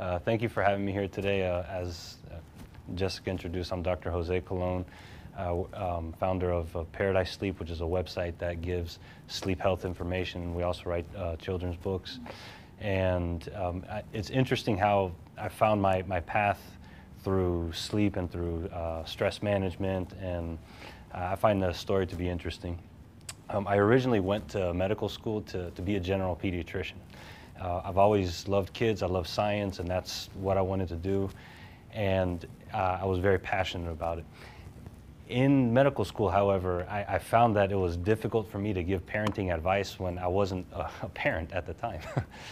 Uh, thank you for having me here today. Uh, as uh, Jessica introduced, I'm Dr. Jose Colon, uh, um, founder of uh, Paradise Sleep, which is a website that gives sleep health information. We also write uh, children's books. And um, I, it's interesting how I found my, my path through sleep and through stress management, and I find the story to be interesting. Um, I originally went to medical school to, to be a general pediatrician. Uh, I've always loved kids, I love science, and that's what I wanted to do. And uh, I was very passionate about it. In medical school, however, I, I, found that it was difficult for me to give parenting advice when I wasn't a, a parent at the time.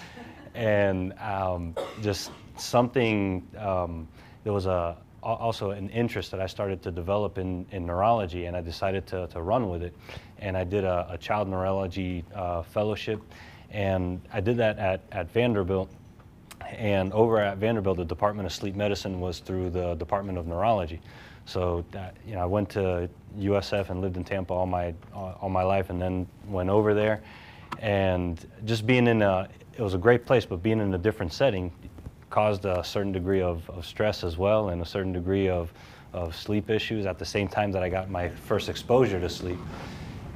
and um, just something, um, there was a, also an interest that I started to develop in, in neurology, and I decided to, to run with it. And I did a, a child neurology uh, fellowship and I did that at, at Vanderbilt. And over at Vanderbilt, the Department of Sleep Medicine was through the Department of Neurology. So that, you know, I went to USF and lived in Tampa all my all my life, and then went over there, and just being in a it was a great place, but being in a different setting caused a certain degree of, of stress as well, and a certain degree of of sleep issues at the same time that I got my first exposure to sleep,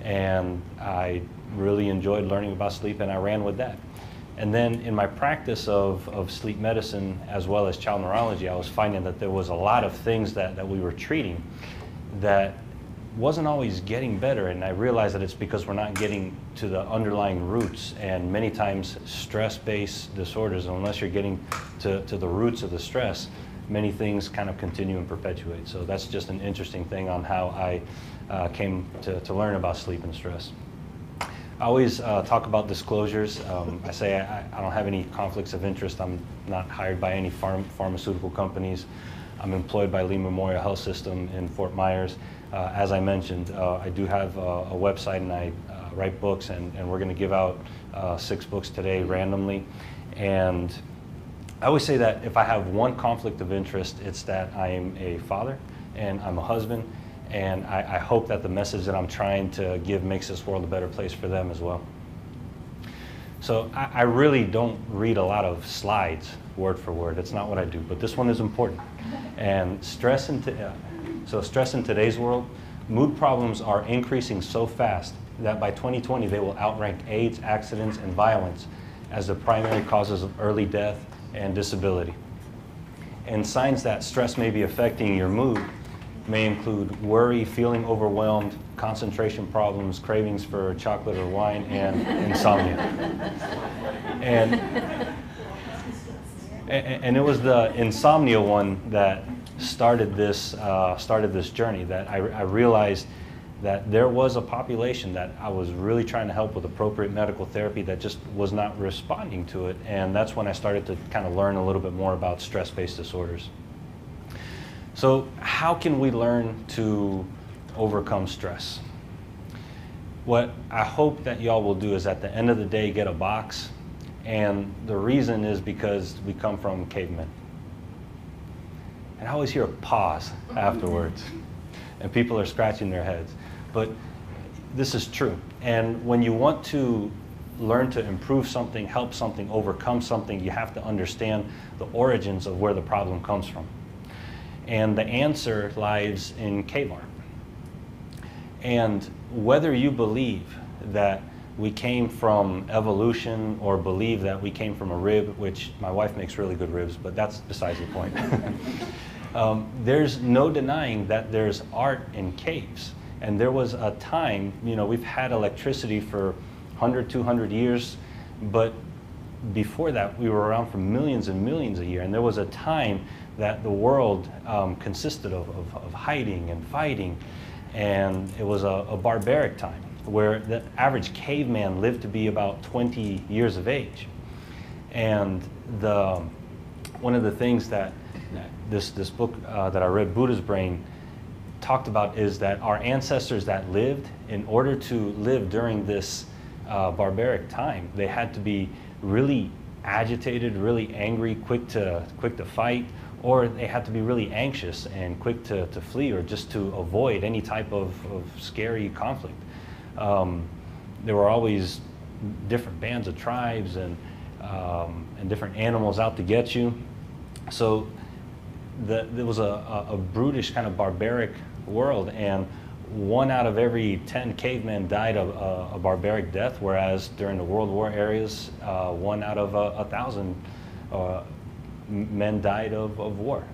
and I really enjoyed learning about sleep and I ran with that. And then in my practice of, of sleep medicine as well as child neurology, I was finding that there was a lot of things that, that we were treating that wasn't always getting better. And I realized that it's because we're not getting to the underlying roots. And many times, stress based disorders, unless you're getting to, to the roots of the stress, many things kind of continue and perpetuate. So that's just an interesting thing on how I uh, came to, to learn about sleep and stress. I always uh, talk about disclosures. Um, I say I, I, don't have any conflicts of interest. I'm not hired by any pharm pharmaceutical companies. I'm employed by Lee Memorial Health System in Fort Myers. Uh, as I mentioned, uh, I do have a, a website and I uh, write books, and, and we're going to give out uh, six books today randomly. And I always say that if I have one conflict of interest, it's that I am a father and I'm a husband and I, I, hope that the message that I'm trying to give makes this world a better place for them as well. So I, I really don't read a lot of slides word for word. It's not what I do, but this one is important. And stress in, uh, so stress in today's world, mood problems are increasing so fast that by 2020 they will outrank AIDS, accidents, and violence as the primary causes of early death and disability. And signs that stress may be affecting your mood may include worry, feeling overwhelmed, concentration problems, cravings for chocolate or wine, and insomnia. And, and it was the insomnia one that started this, uh, started this journey that I, I realized that there was a population that I was really trying to help with appropriate medical therapy that just was not responding to it. And that's when I started to kind of learn a little bit more about stress-based disorders. So how can we learn to overcome stress? What I hope that y'all will do is at the end of the day get a box and the reason is because we come from cavemen. And I always hear a pause afterwards and people are scratching their heads. But this is true. And when you want to learn to improve something, help something, overcome something, you have to understand the origins of where the problem comes from. And the answer lies in cave art. And whether you believe that we came from evolution or believe that we came from a rib, which my wife makes really good ribs, but that's besides the point. um, there's no denying that there's art in caves. And there was a time, you know, we've had electricity for 100, 200 years, but before that, we were around for millions and millions a year. And there was a time that the world um, consisted of, of, of, hiding and fighting. And it was a, a, barbaric time where the average caveman lived to be about 20 years of age. And the, one of the things that this, this book uh, that I read, Buddha's Brain, talked about is that our ancestors that lived, in order to live during this uh, barbaric time, they had to be really agitated, really angry, quick to, quick to fight, or they had to be really anxious and quick to, to flee or just to avoid any type of, of scary conflict. Um, there were always different bands of tribes and, um, and different animals out to get you. So the, there was a, a, a brutish kind of barbaric world, and one out of every 10 cavemen died of a, a barbaric death, whereas during the World War areas, uh, one out of a, a thousand uh, men died of, of war.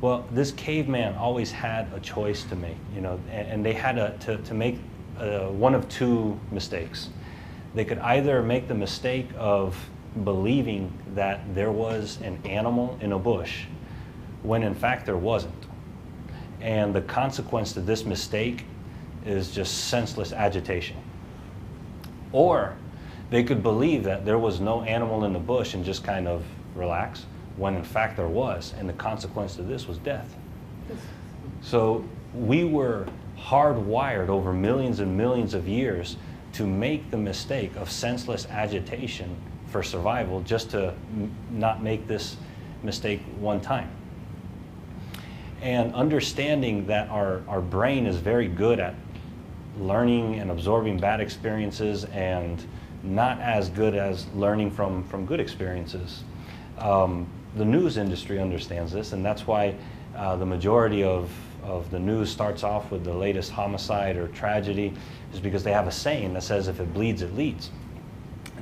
Well, this caveman always had a choice to make, you know, and, and they had a, to, to make uh, one of two mistakes. They could either make the mistake of believing that there was an animal in a bush when in fact there wasn't. And the consequence to this mistake is just senseless agitation. Or they could believe that there was no animal in the bush and just kind of relax when in fact there was, and the consequence to this was death. So we were hardwired over millions and millions of years to make the mistake of senseless agitation for survival just to not make this mistake one time. And understanding that our, our brain is very good at learning and absorbing bad experiences and not as good as learning from, from good experiences. Um, the news industry understands this, and that's why uh, the majority of, of the news starts off with the latest homicide or tragedy, is because they have a saying that says if it bleeds, it leads.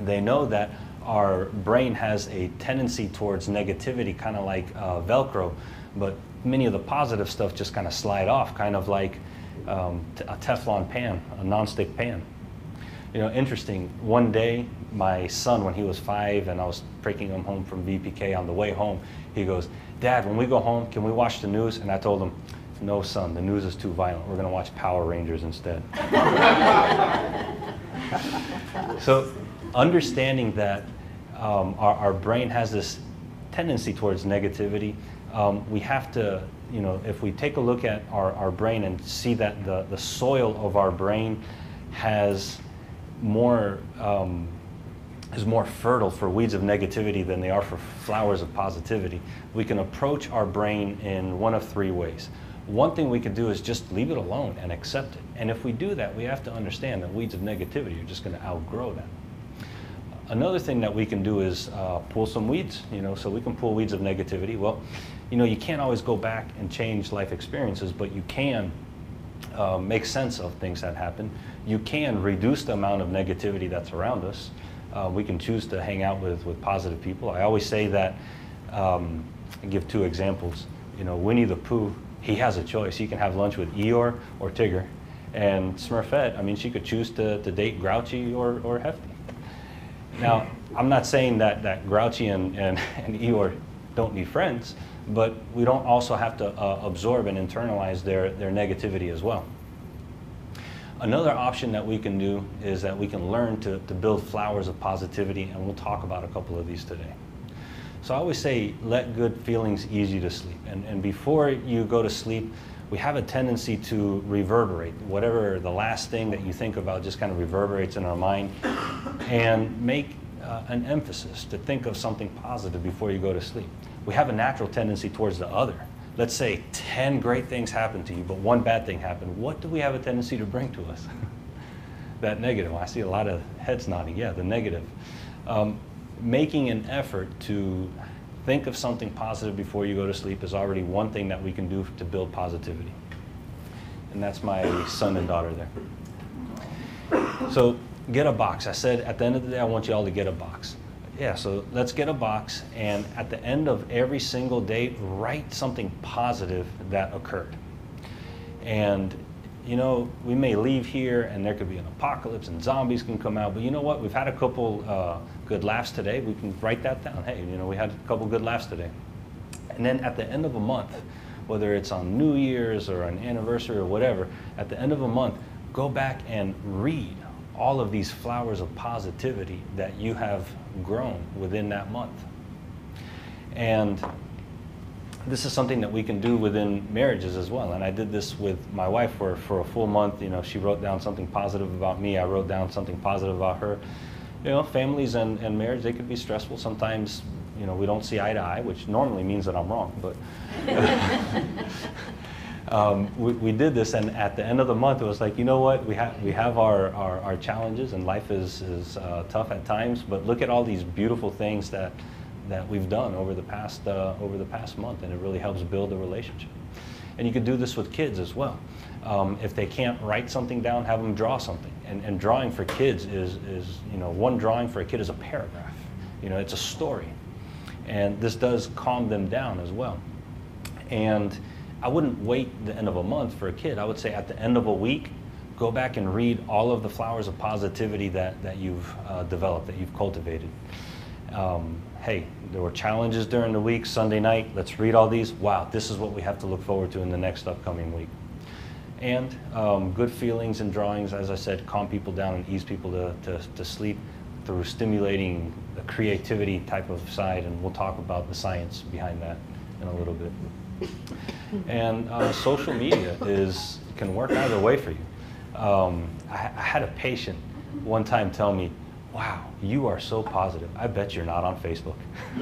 They know that our brain has a tendency towards negativity, kind of like uh, Velcro, but many of the positive stuff just kind of slide off, kind of like um, a Teflon pan, a nonstick pan. You know, interesting. One day, my son, when he was five, and I was taking him home from VPK on the way home, he goes, "Dad, when we go home, can we watch the news?" And I told him, "No, son, the news is too violent. We're going to watch Power Rangers instead." so, understanding that um, our, our brain has this tendency towards negativity um, we have to, you know, if we take a look at our, our brain and see that the, the soil of our brain has more, um, is more fertile for weeds of negativity than they are for flowers of positivity, we can approach our brain in one of three ways. One thing we can do is just leave it alone and accept it. And if we do that, we have to understand that weeds of negativity are just going to outgrow that. Another thing that we can do is uh, pull some weeds, you know, so we can pull weeds of negativity. Well, you know, you can't always go back and change life experiences, but you can uh, make sense of things that happen. You can reduce the amount of negativity that's around us. Uh, we can choose to hang out with, with positive people. I always say that, um, I give two examples. You know, Winnie the Pooh, he has a choice. He can have lunch with Eeyore or Tigger. And Smurfette, I mean, she could choose to, to date Grouchy or, or Hefty. Now, I'm not saying that, that Grouchy and, and, and Eeyore don't need friends, but we don't also have to uh, absorb and internalize their, their negativity as well. Another option that we can do is that we can learn to, to build flowers of positivity, and we'll talk about a couple of these today. So I always say, let good feelings ease you to sleep. And, and before you go to sleep, we have a tendency to reverberate. Whatever the last thing that you think about just kind of reverberates in our mind, and make uh, an emphasis to think of something positive before you go to sleep we have a natural tendency towards the other. Let's say 10 great things happen to you, but one bad thing happened. What do we have a tendency to bring to us? that negative. I see a lot of heads nodding. Yeah, the negative. Um, making an effort to think of something positive before you go to sleep is already one thing that we can do to build positivity. And that's my son and daughter there. So get a box. I said at the end of the day, I want you all to get a box. Yeah, so let's get a box and at the end of every single day, write something positive that occurred. And you know, we may leave here and there could be an apocalypse and zombies can come out, but you know what? We've had a couple uh, good laughs today. We can write that down. Hey, you know, we had a couple good laughs today. And then at the end of a month, whether it's on New Year's or an anniversary or whatever, at the end of a month, go back and read all of these flowers of positivity that you have grown within that month. And this is something that we can do within marriages as well. And I did this with my wife for, for a full month. You know, she wrote down something positive about me. I wrote down something positive about her. You know, families and, and marriage, they could be stressful. Sometimes, you know, we don't see eye to eye, which normally means that I'm wrong. But um, we, we, did this, and at the end of the month, it was like, you know what, we have we have our, our, our, challenges, and life is is uh, tough at times. But look at all these beautiful things that that we've done over the past uh, over the past month, and it really helps build a relationship. And you can do this with kids as well. Um, if they can't write something down, have them draw something. And, and drawing for kids is, is, you know, one drawing for a kid is a paragraph. You know, it's a story. And this does calm them down as well. And I wouldn't wait the end of a month for a kid. I would say at the end of a week, go back and read all of the flowers of positivity that, that you've uh, developed, that you've cultivated. Um, hey, there were challenges during the week, Sunday night, let's read all these. Wow, this is what we have to look forward to in the next upcoming week. And um, good feelings and drawings, as I said, calm people down and ease people to, to, to sleep through stimulating the creativity type of side, and we'll talk about the science behind that in a little bit. And uh, social media is can work either way for you. Um, I, I had a patient one time tell me, wow, you are so positive. I bet you're not on Facebook.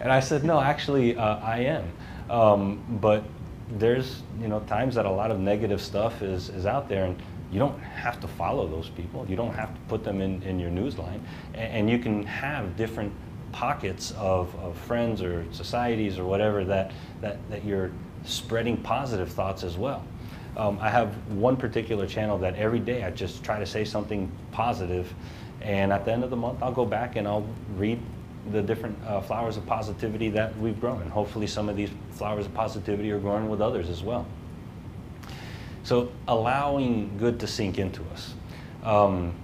and I said, no, actually, uh, I am. Um, but there's, you know, times that a lot of negative stuff is, is out there, and you don't have to follow those people. You don't have to put them in, in your newsline. And, and you can have different pockets of, of friends or societies or whatever that, that, that you're spreading positive thoughts as well. Um, I have one particular channel that every day I just try to say something positive, and at the end of the month I'll go back and I'll read the different uh, flowers of positivity that we've grown, and hopefully some of these flowers of positivity are growing with others as well. So allowing good to sink into us. Um,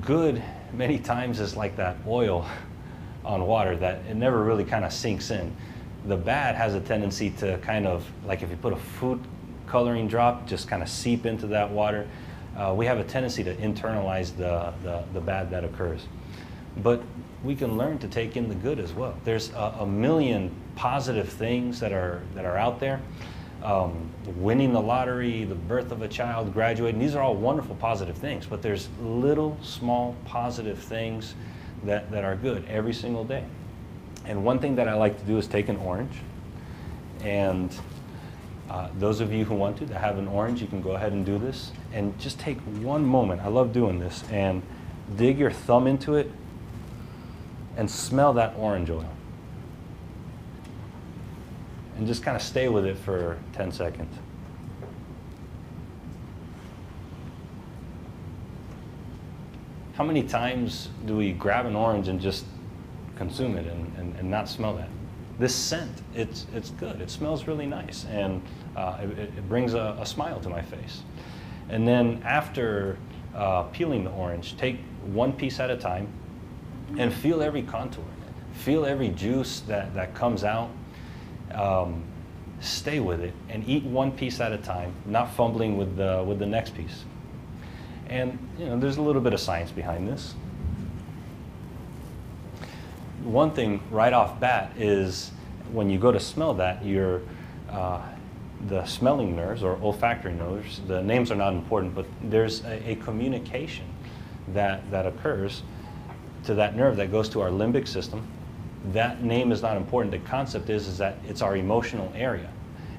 good many times is like that oil on water that it never really kind of sinks in. The bad has a tendency to kind of, like if you put a food coloring drop, just kind of seep into that water. Uh, we have a tendency to internalize the, the, the, bad that occurs. But we can learn to take in the good as well. There's a, a million positive things that are, that are out there. Um, winning the lottery, the birth of a child, graduating, these are all wonderful positive things, but there's little small positive things that, that are good every single day. And one thing that I like to do is take an orange and uh, those of you who want to, that have an orange, you can go ahead and do this. And just take one moment, I love doing this, and dig your thumb into it and smell that orange oil. And just kind of stay with it for 10 seconds. How many times do we grab an orange and just consume it and, and, and not smell that? this scent, it's, it's good. It smells really nice, and uh, it, it, brings a, a, smile to my face. And then after uh, peeling the orange, take one piece at a time and feel every contour. Feel every juice that, that comes out. Um, stay with it and eat one piece at a time, not fumbling with the, with the next piece. And you know, there's a little bit of science behind this one thing right off bat is when you go to smell that, your uh, the smelling nerves or olfactory nerves, the names are not important, but there's a, a, communication that, that occurs to that nerve that goes to our limbic system. That name is not important. The concept is, is that it's our emotional area.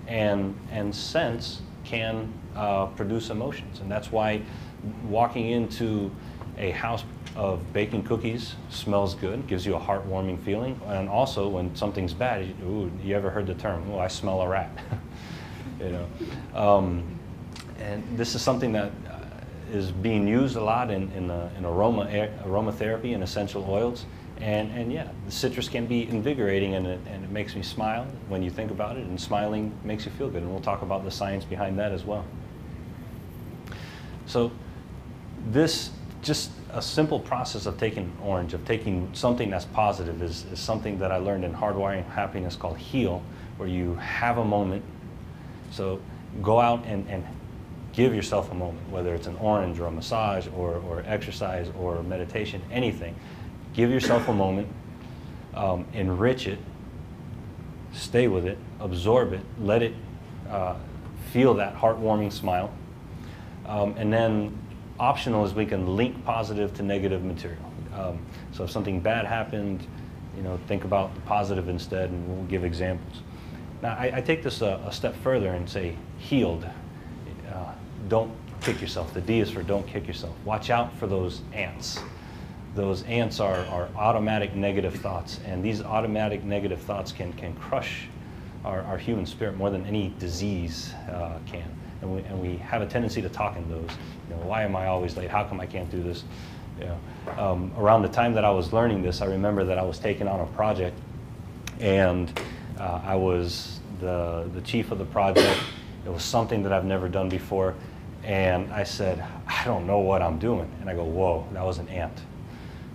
And, and sense can uh, produce emotions. And that's why walking into a house of baking cookies smells good, gives you a heartwarming feeling. And also, when something's bad, you, ooh, you ever heard the term, oh, I smell a rat? you know. Um, and this is something that uh, being used a lot in, in, uh, in aroma, aromatherapy and essential oils. And, and yeah, the citrus can be invigorating and it, and it makes me smile when you think about it, and smiling makes you feel good. And we'll talk about the science behind that as well. So, this just a simple process of taking orange, of taking something that's positive, is, is something that I learned in Hardwiring Happiness called HEAL, where you have a moment. So go out and, and give yourself a moment, whether it's an orange or a massage or, or exercise or meditation, anything. Give yourself a moment, um, enrich it, stay with it, absorb it, let it uh, feel that heartwarming smile, um, and then optional is we can link positive to negative material. Um, so if something bad happened, you know, think about the positive instead, and we'll give examples. Now, I, I take this a, a, step further and say healed. Uh, don't kick yourself. The D is for don't kick yourself. Watch out for those ants. those ants are, are automatic negative thoughts, and these automatic negative thoughts can, can crush our, our human spirit more than any disease uh, can. And we, and we have a tendency to talk in those. You know, why am I always late? How come I can't do this? You know, um, around the time that I was learning this, I remember that I was taking on a project, and uh, I was the, the chief of the project. It was something that I've never done before. And I said, I don't know what I'm doing. And I go, whoa, that was an ant.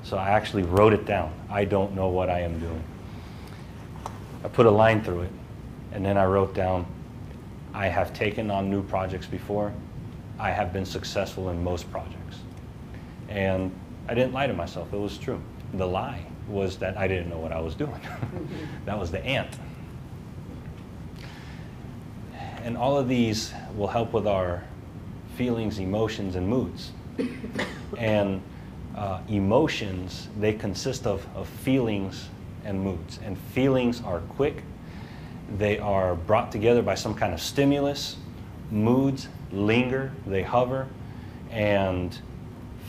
So I actually wrote it down. I don't know what I am doing. I put a line through it. And then I wrote down, I have taken on new projects before. I have been successful in most projects. And I didn't lie to myself. It was true. The lie was that I didn't know what I was doing. that was the ant. And all of these will help with our feelings, emotions, and moods. and uh, emotions, they consist of, of feelings and moods. And feelings are quick, they are brought together by some kind of stimulus. Moods linger, they hover, and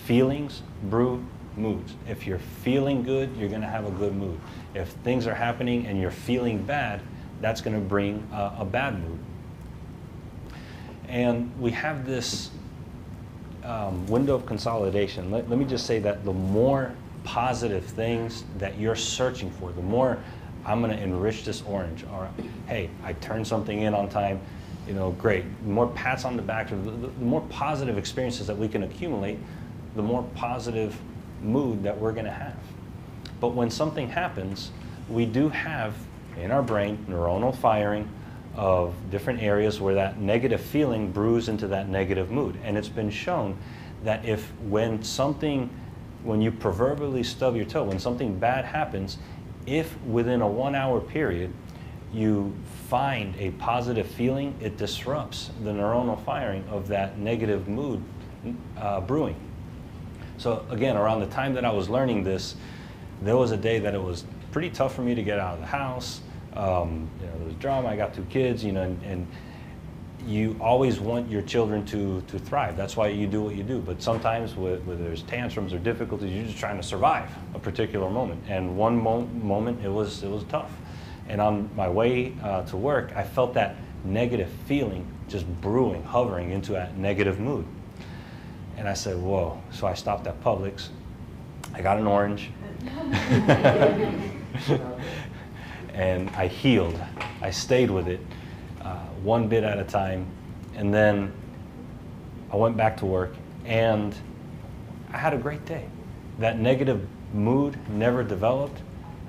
feelings brew moods. If you're feeling good, you're going to have a good mood. If things are happening and you're feeling bad, that's going to bring a, a bad mood. And we have this um, window of consolidation. Let, let me just say that the more positive things that you're searching for, the more I'm going to enrich this orange, or hey, I turned something in on time, you know, great. More pats on the back, the, the more positive experiences that we can accumulate, the more positive mood that we're going to have. But when something happens, we do have in our brain neuronal firing of different areas where that negative feeling brews into that negative mood. And it's been shown that if when something, when you proverbially stub your toe, when something bad happens, if within a one hour period you find a positive feeling, it disrupts the neuronal firing of that negative mood uh, brewing. So again, around the time that I was learning this, there was a day that it was pretty tough for me to get out of the house. Um, you know, there was drama. I got two kids, you know, and, and, you always want your children to, to thrive. That's why you do what you do. But sometimes, with, where there's tantrums or difficulties, you're just trying to survive a particular moment. And one mo moment, it was it was tough. And on my way uh, to work, I felt that negative feeling just brewing, hovering into that negative mood. And I said, "Whoa!" So I stopped at Publix. I got an orange. and I healed. I stayed with it uh, one bit at a time. And then I went back to work and I had a great day. That negative mood never developed.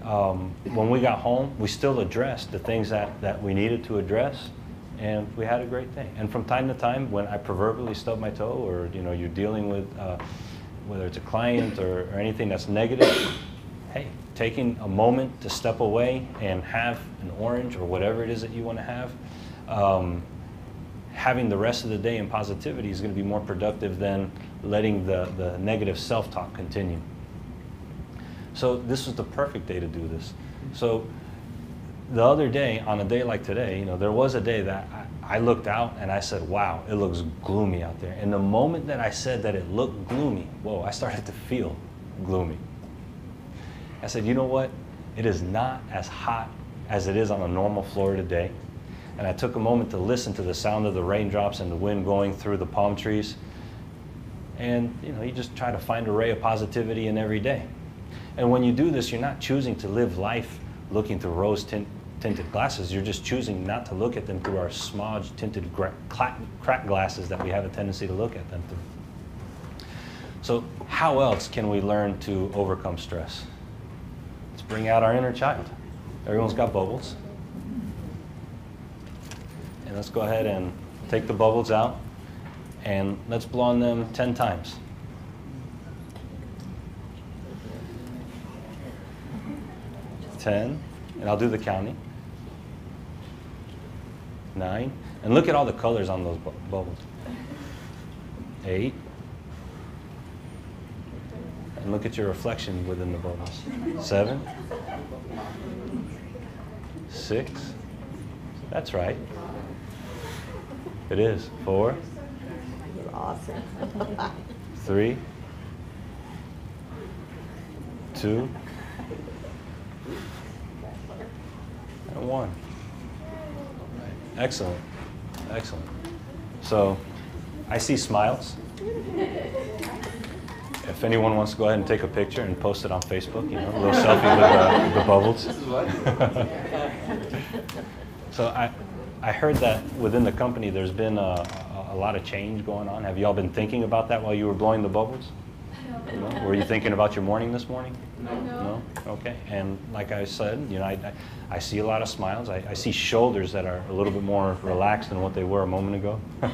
Um, when we got home, we still addressed the things that, that we needed to address, and we had a great day. And from time to time, when I proverbially stub my toe, or you know, you're dealing with uh, whether it's a client or, or anything that's negative, hey, taking a moment to step away and have an orange or whatever it is that you want to have, um, having the rest of the day in positivity is going to be more productive than letting the, the negative self-talk continue. So this was the perfect day to do this. So the other day, on a day like today, you know, there was a day that I, I looked out and I said, wow, it looks gloomy out there. And the moment that I said that it looked gloomy, whoa, I started to feel gloomy. I said, you know what? It is not as hot as it is on a normal Florida day. And I took a moment to listen to the sound of the raindrops and the wind going through the palm trees. And you know, you just try to find a ray of positivity in every day. And when you do this, you're not choosing to live life looking through rose tint tinted glasses. You're just choosing not to look at them through our smudge tinted crack glasses that we have a tendency to look at them through. So how else can we learn to overcome stress? Let's bring out our inner child. Everyone's got bubbles. And let's go ahead and take the bubbles out and let's blow on them 10 times. Ten, and I'll do the counting. Nine, and look at all the colors on those bu bubbles. Eight, and look at your reflection within the bubbles. Seven, six, that's right. It is. Four, awesome. three, two, and one. Excellent. Excellent. So I see smiles. If anyone wants to go ahead and take a picture and post it on Facebook, you know, a little selfie with uh, the bubbles. so I, I heard that within the company there's been a, a, lot of change going on. Have you all been thinking about that while you were blowing the bubbles? No? Were you thinking about your morning this morning? No. No? Okay. And like I said, you know, I, I, I see a lot of smiles. I, I see shoulders that are a little bit more relaxed than what they were a moment ago.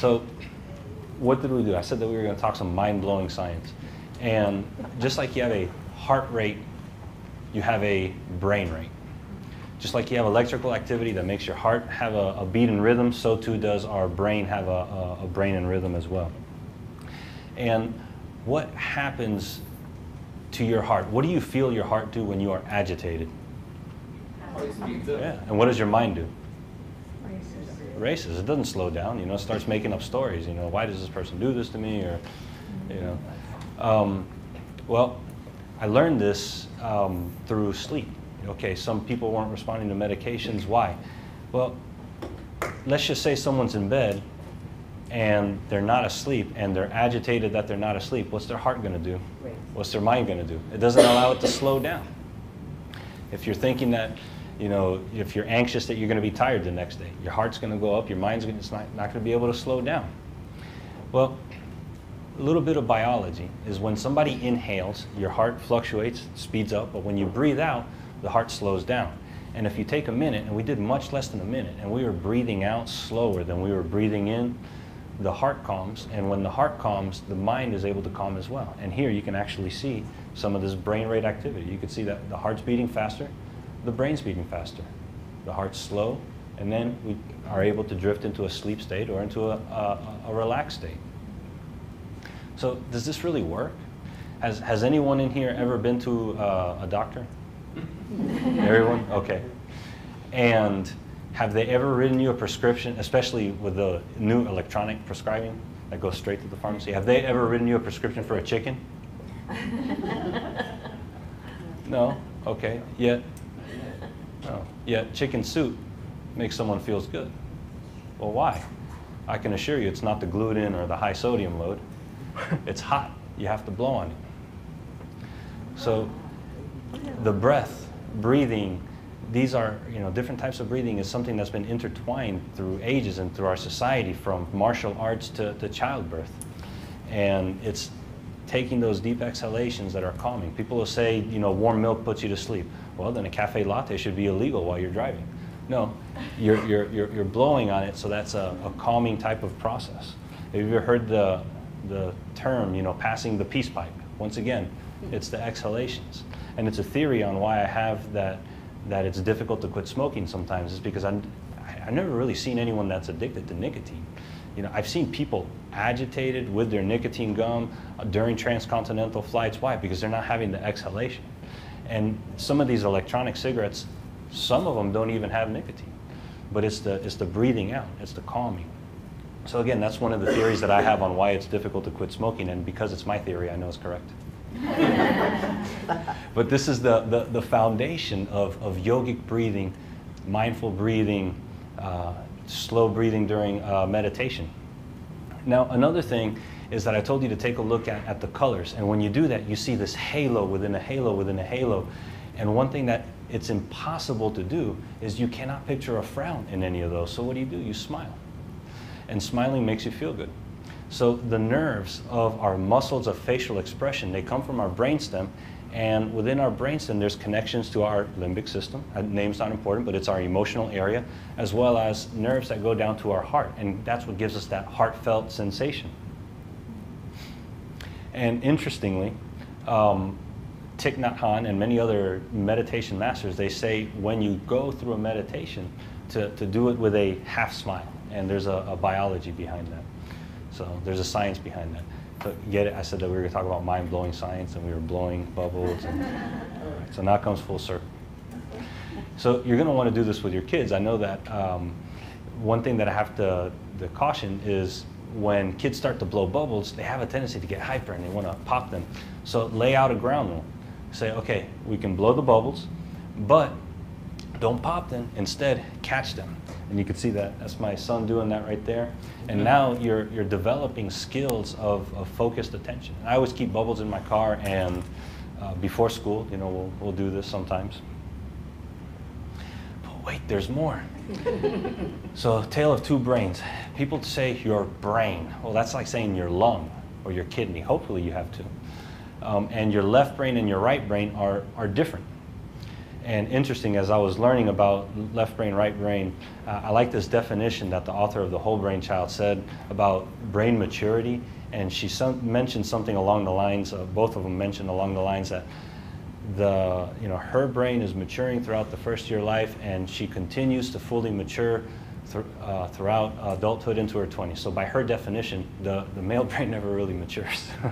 So what did we do? I said that we were going to talk some mind-blowing science. And just like you have a heart rate, you have a brain rate. Just like you have electrical activity that makes your heart have a, a beat and rhythm, so too does our brain have a, a, a brain and rhythm as well. And what happens to your heart? What do you feel your heart do when you are agitated? Yeah. And what does your mind do? races. It doesn't slow down. You know, it starts making up stories. You know, why does this person do this to me? Or, you know, um, well, I learned this um, through sleep. Okay, some people weren't responding to medications. Why? Well, let's just say someone's in bed and they're not asleep and they're agitated that they're not asleep. What's their heart going to do? What's their mind going to do? It doesn't allow it to slow down. If you're thinking that you know, if you're anxious that you're going to be tired the next day, your heart's going to go up, your mind's gonna, it's not, not going to be able to slow down. Well, a little bit of biology is when somebody inhales, your heart fluctuates, speeds up, but when you breathe out, the heart slows down. And if you take a minute, and we did much less than a minute, and we were breathing out slower than we were breathing in, the heart calms, and when the heart calms, the mind is able to calm as well. And here you can actually see some of this brain rate activity. You can see that the heart's beating faster, the brain's beating faster. The heart's slow, and then we are able to drift into a sleep state or into a, a, a relaxed state. So does this really work? Has, has anyone in here ever been to uh, a doctor? Everyone? Okay. And have they ever written you a prescription, especially with the new electronic prescribing that goes straight to the pharmacy? Have they ever written you a prescription for a chicken? no? Okay. Yet Oh. Yet chicken soup makes someone feels good. Well, why? I can assure you it's not the gluten or the high sodium load. It's hot. You have to blow on it. So the breath, breathing, these are, you know, different types of breathing is something that's been intertwined through ages and through our society from martial arts to, to childbirth. And it's taking those deep exhalations that are calming. People will say, you know, warm milk puts you to sleep. Well, then a cafe latte should be illegal while you're driving. No, you're, you're, you're, you're blowing on it, so that's a, a calming type of process. Have you ever heard the, the term, you know, passing the peace pipe? Once again, it's the exhalations. And it's a theory on why I have that, that it's difficult to quit smoking sometimes, is because I'm, I've never really seen anyone that's addicted to nicotine. You know, I've seen people agitated with their nicotine gum uh, during transcontinental flights. Why? Because they're not having the exhalation. And some of these electronic cigarettes, some of them don't even have nicotine. But it's the, it's the breathing out, it's the calming. So again, that's one of the theories that I have on why it's difficult to quit smoking, and because it's my theory, I know it's correct. but this is the, the, the, foundation of, of yogic breathing, mindful breathing, uh, slow breathing during uh, meditation. Now, another thing is that I told you to take a look at, at the colors. And when you do that, you see this halo within a halo within a halo. And one thing that it's impossible to do is you cannot picture a frown in any of those. So what do you do? You smile. And smiling makes you feel good. So the nerves of our muscles of facial expression, they come from our brainstem and within our brainstem, there's connections to our limbic system. Uh, name's not important, but it's our emotional area, as well as nerves that go down to our heart. And that's what gives us that heartfelt sensation. And interestingly, um, Thich Nhat Hanh and many other meditation masters, they say when you go through a meditation, to, to do it with a half smile. And there's a, a biology behind that. So there's a science behind that So get it, I said that we were going to talk about mind-blowing science and we were blowing bubbles. And, right, so now it comes full circle. So you're going to want to do this with your kids. I know that um, one thing that I have to, to caution is when kids start to blow bubbles, they have a tendency to get hyper and they want to pop them. So lay out a ground rule. Say, okay, we can blow the bubbles, but don't pop them. Instead, catch them. And you can see that. That's my son doing that right there. And now you're, you're developing skills of, of focused attention. I always keep bubbles in my car, and uh, before school, you know, we'll, we'll do this sometimes. But wait, there's more. so, tale of two brains. People say your brain. Well, that's like saying your lung or your kidney. Hopefully, you have two. Um, and your left brain and your right brain are, are different. And interesting, as I was learning about left brain, right brain, uh, I like this definition that the author of The Whole Brain Child said about brain maturity. And she some, mentioned something along the lines of, both of them mentioned along the lines that the, you know, her brain is maturing throughout the first year of life and she continues to fully mature th uh, throughout adulthood into her 20s. So by her definition, the, the male brain never really matures.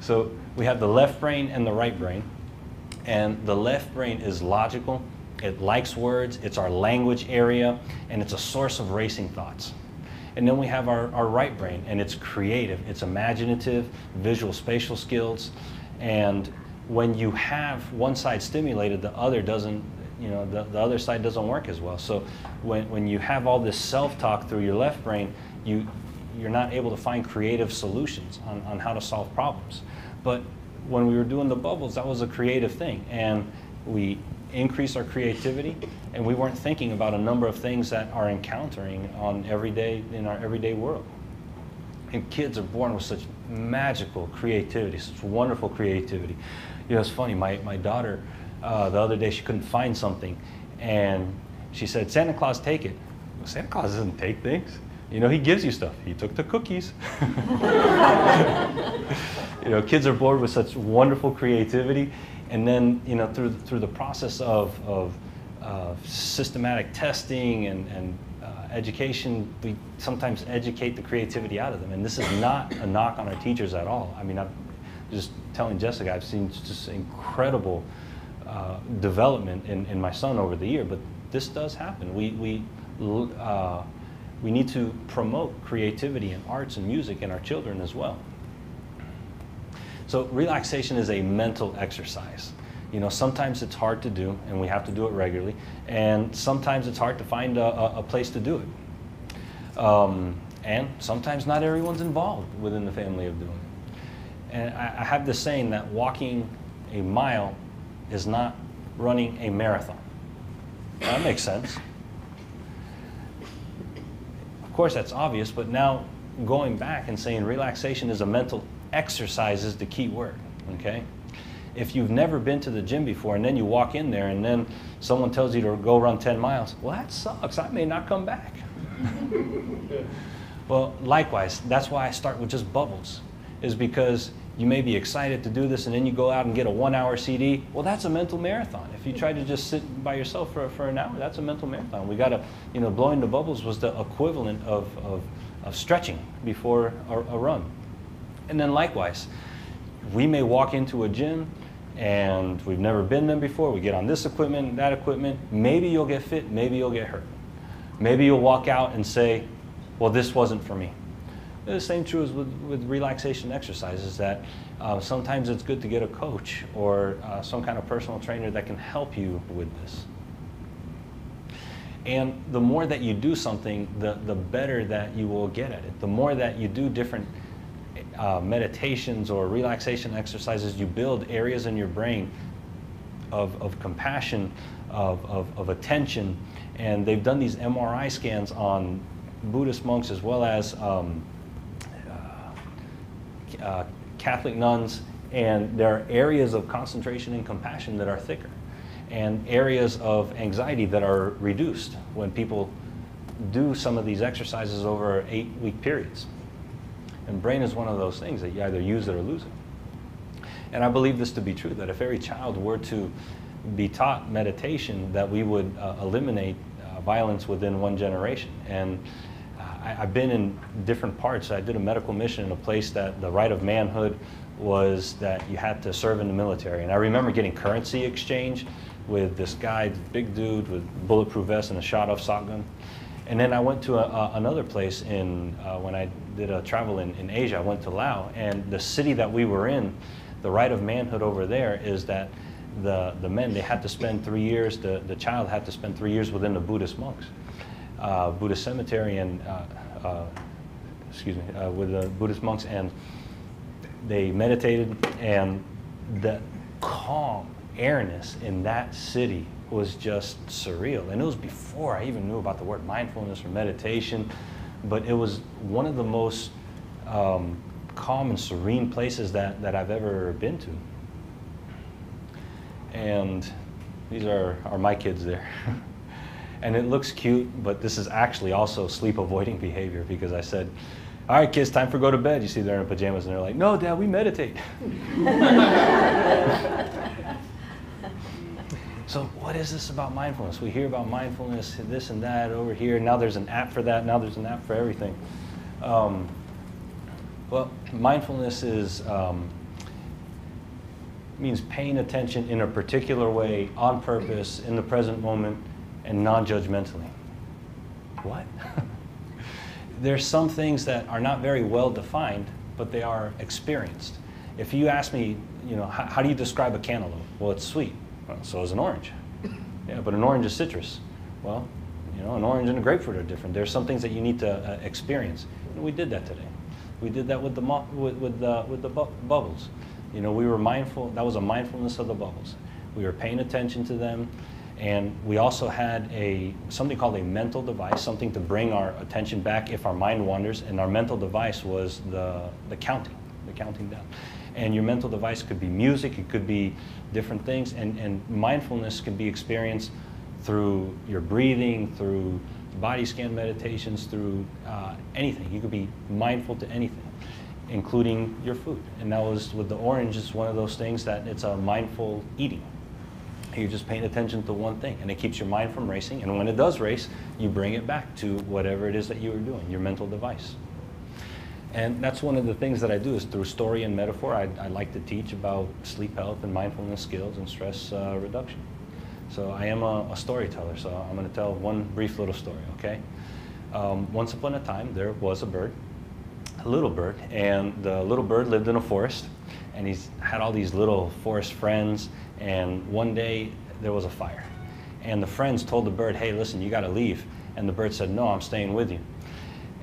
so we have the left brain and the right brain. And the left brain is logical, it likes words, it's our language area, and it's a source of racing thoughts. And then we have our, our right brain, and it's creative, it's imaginative, visual spatial skills. And when you have one side stimulated, the other doesn't, you know, the, the other side doesn't work as well. So when, when you have all this self-talk through your left brain, you, you're not able to find creative solutions on, on how to solve problems. But when we were doing the bubbles, that was a creative thing. And we increased our creativity and we weren't thinking about a number of things that are encountering on everyday, in our everyday world. And kids are born with such magical creativity, such wonderful creativity. You know, it's funny, my, my daughter, uh, the other day, she couldn't find something and she said, Santa Claus, take it. Santa Claus doesn't take things. You know, he gives you stuff. He took the cookies. you know, kids are born with such wonderful creativity. And then, you know, through, through the process of, of uh, systematic testing and, and uh, education, we sometimes educate the creativity out of them. And this is not a knock on our teachers at all. I mean, I'm just telling Jessica, I've seen just incredible uh, development in, in my son over the year, but this does happen. We, we, uh, we need to promote creativity and arts and music in our children as well. So relaxation is a mental exercise. You know, sometimes it's hard to do, and we have to do it regularly, and sometimes it's hard to find a, a, place to do it. Um, and sometimes not everyone's involved within the family of doing it. And I, I have this saying that walking a mile is not running a marathon. That makes sense. Of course, that's obvious, but now going back and saying relaxation is a mental exercise is the key word, okay? If you've never been to the gym before and then you walk in there and then someone tells you to go run 10 miles, well, that sucks. I may not come back. well, likewise, that's why I start with just bubbles, is because you may be excited to do this and then you go out and get a one hour CD. Well, that's a mental marathon. If you try to just sit by yourself for, for an hour, that's a mental marathon. We got to, you know, blowing the bubbles was the equivalent of, of, of stretching before a, a run. And then likewise, we may walk into a gym and we've never been there before. We get on this equipment, that equipment. Maybe you'll get fit, maybe you'll get hurt. Maybe you'll walk out and say, well, this wasn't for me. The same true as with, with relaxation exercises that uh, sometimes it's good to get a coach or uh, some kind of personal trainer that can help you with this. And the more that you do something, the, the better that you will get at it. The more that you do different uh, meditations or relaxation exercises, you build areas in your brain of, of compassion, of, of, of attention. And they've done these MRI scans on Buddhist monks as well as um, uh, Catholic nuns. And there are areas of concentration and compassion that are thicker, and areas of anxiety that are reduced when people do some of these exercises over eight week periods. And brain is one of those things that you either use it or lose it. And I believe this to be true, that if every child were to be taught meditation, that we would uh, eliminate uh, violence within one generation. And I, have been in different parts. I did a medical mission in a place that the rite of manhood was that you had to serve in the military. And I remember getting currency exchange with this guy, big dude with bulletproof vest and a shot-off shotgun. And then I went to a, a, another place in, uh, when I did a travel in, in Asia, I went to Laos, and the city that we were in, the rite of manhood over there is that the, the men, they had to spend three years, the, the child had to spend three years within the Buddhist monks. Uh, Buddhist cemetery and, uh, uh, excuse me, uh, with the Buddhist monks, and they meditated, and the calm airness in that city was just surreal. And it was before I even knew about the word mindfulness or meditation, but it was one of the most um, calm and serene places that, that I've ever been to. And these are, are my kids there. and it looks cute, but this is actually also sleep avoiding behavior because I said, all right, kids, time for go to bed. You see they're in pajamas and they're like, no, dad, we meditate. So what is this about mindfulness? We hear about mindfulness, this and that over here. Now there's an app for that. Now there's an app for everything. Um, well, mindfulness is um, means paying attention in a particular way, on purpose, in the present moment, and non-judgmentally. What? there's some things that are not very well defined, but they are experienced. If you ask me, you know, how, how do you describe a cantaloupe? Well, it's sweet. Well, so is an orange. Yeah, but an orange is citrus. Well, you know, an orange and a grapefruit are different. There's some things that you need to uh, experience. And we did that today. We did that with the with with the with the bu bubbles. You know, we were mindful. That was a mindfulness of the bubbles. We were paying attention to them, and we also had a something called a mental device, something to bring our attention back if our mind wanders. And our mental device was the the counting, the counting down. And your mental device could be music, it could be different things, and, and mindfulness can be experienced through your breathing, through body scan meditations, through uh, anything. You could be mindful to anything, including your food. And that was with the orange, it's one of those things that it's a mindful eating. You're just paying attention to one thing, and it keeps your mind from racing. And when it does race, you bring it back to whatever it is that you were doing, your mental device. And that's one of the things that I do is through story and metaphor, I, I like to teach about sleep health and mindfulness skills and stress uh, reduction. So I am a, a storyteller, so I'm going to tell one brief little story, okay? Um, once upon a time, there was a bird, a little bird, and the little bird lived in a forest, and he's had all these little forest friends, and one day there was a fire. And the friends told the bird, hey, listen, you got to leave. And the bird said, no, I'm staying with you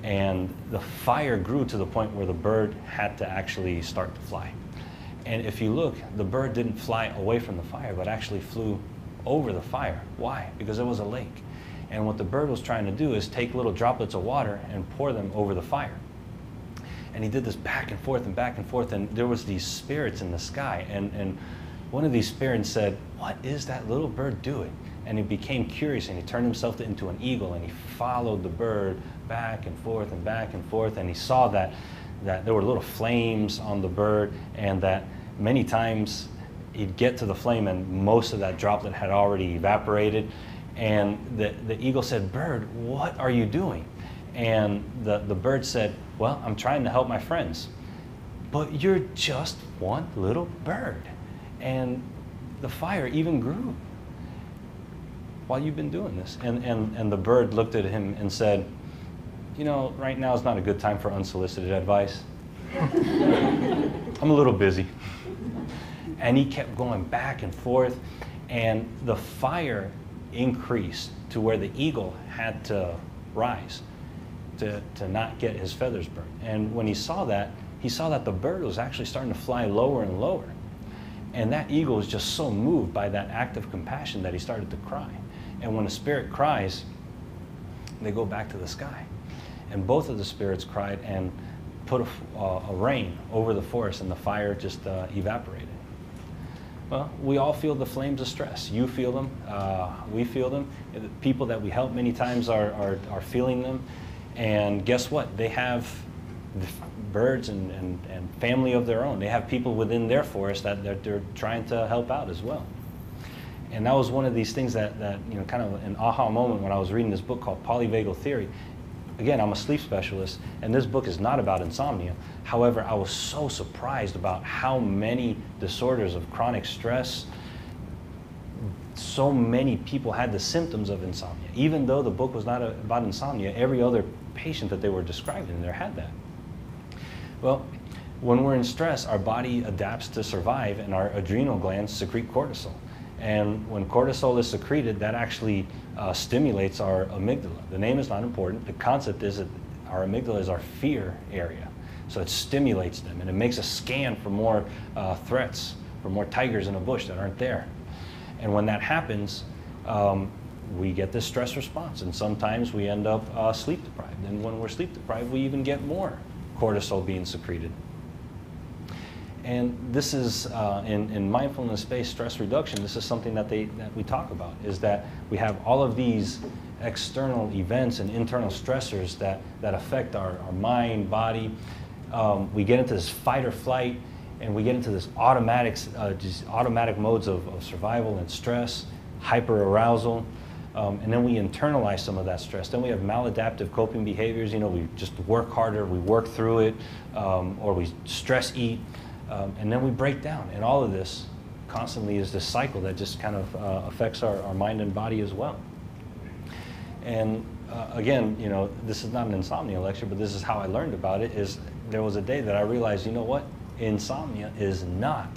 and the fire grew to the point where the bird had to actually start to fly. And if you look, the bird didn't fly away from the fire, but actually flew over the fire. Why? Because it was a lake. And what the bird was trying to do is take little droplets of water and pour them over the fire. And he did this back and forth and back and forth, and there was these spirits in the sky. And, and one of these spirits said, what is that little bird doing? And he became curious, and he turned himself into an eagle, and he followed the bird back and forth and back and forth, and he saw that, that there were little flames on the bird, and that many times he'd get to the flame and most of that droplet had already evaporated. And the, the eagle said, Bird, what are you doing? And the, the bird said, Well, I'm trying to help my friends. But you're just one little bird. And the fire even grew while you've been doing this. And, and, and the bird looked at him and said, you know, right now is not a good time for unsolicited advice. I'm a little busy. And he kept going back and forth, and the fire increased to where the eagle had to rise to, to not get his feathers burnt. And when he saw that, he saw that the bird was actually starting to fly lower and lower. And that eagle was just so moved by that act of compassion that he started to cry. And when a spirit cries, they go back to the sky. And both of the spirits cried and put a, uh, a rain over the forest, and the fire just uh, evaporated. Well, we all feel the flames of stress. You feel them, uh, we feel them. The people that we help many times are, are, are feeling them. And guess what? They have birds and, and, and family of their own. They have people within their forest that, that they're trying to help out as well. And that was one of these things that, that, you know, kind of an aha moment when I was reading this book called Polyvagal Theory again, I'm a sleep specialist, and this book is not about insomnia. However, I was so surprised about how many disorders of chronic stress so many people had the symptoms of insomnia. Even though the book was not about insomnia, every other patient that they were describing there had that. Well, when we're in stress, our body adapts to survive and our adrenal glands secrete cortisol. And when cortisol is secreted, that actually uh, stimulates our amygdala. The name is not important. The concept is that our amygdala is our fear area. So it stimulates them and it makes us scan for more uh, threats, for more tigers in a bush that aren't there. And when that happens, um, we get this stress response. And sometimes we end up uh, sleep deprived. And when we're sleep deprived, we even get more cortisol being secreted. And this is, uh, in, in mindfulness-based stress reduction, this is something that, they, that we talk about, is that we have all of these external events and internal stressors that, that affect our, our mind, body. Um, we get into this fight or flight, and we get into this automatic, uh, just automatic modes of, of survival and stress, hyper arousal. Um, and then we internalize some of that stress. Then we have maladaptive coping behaviors. You know, we just work harder, we work through it, um, or we stress eat. Um, and then we break down. And all of this constantly is this cycle that just kind of uh, affects our, our mind and body as well. And uh, again, you know, this is not an insomnia lecture, but this is how I learned about it, is there was a day that I realized, you know what? Insomnia is not